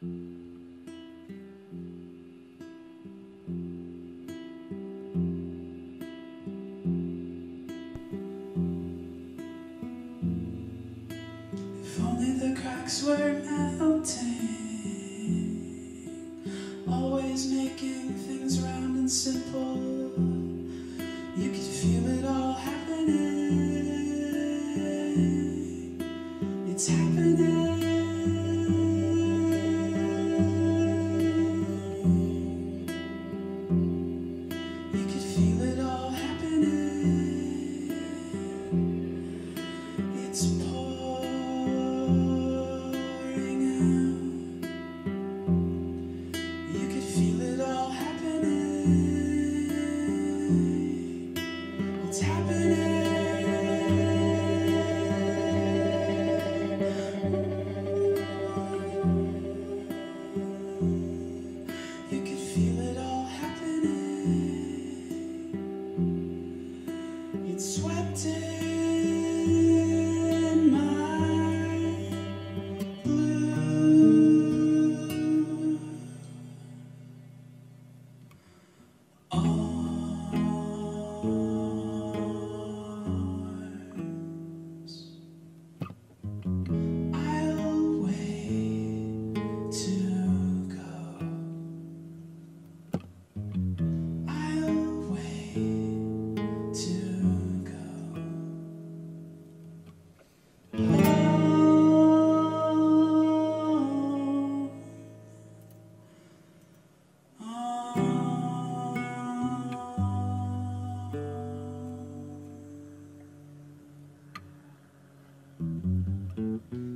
If only the cracks were melting, always making things round and simple. You could feel it all happening. It's happening. Swept in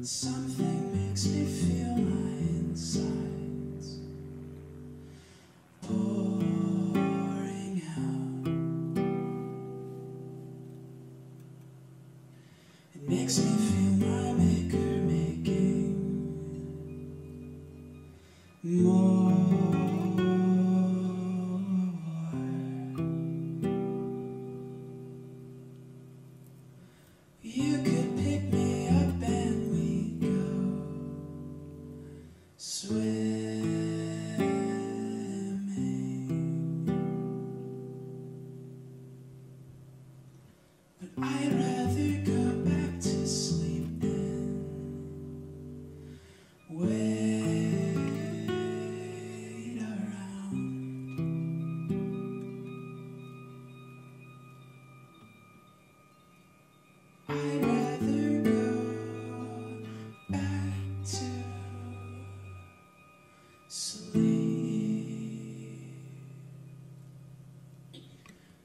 Something makes me feel my insides pouring out. It makes me feel my maker making more.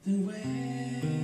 and where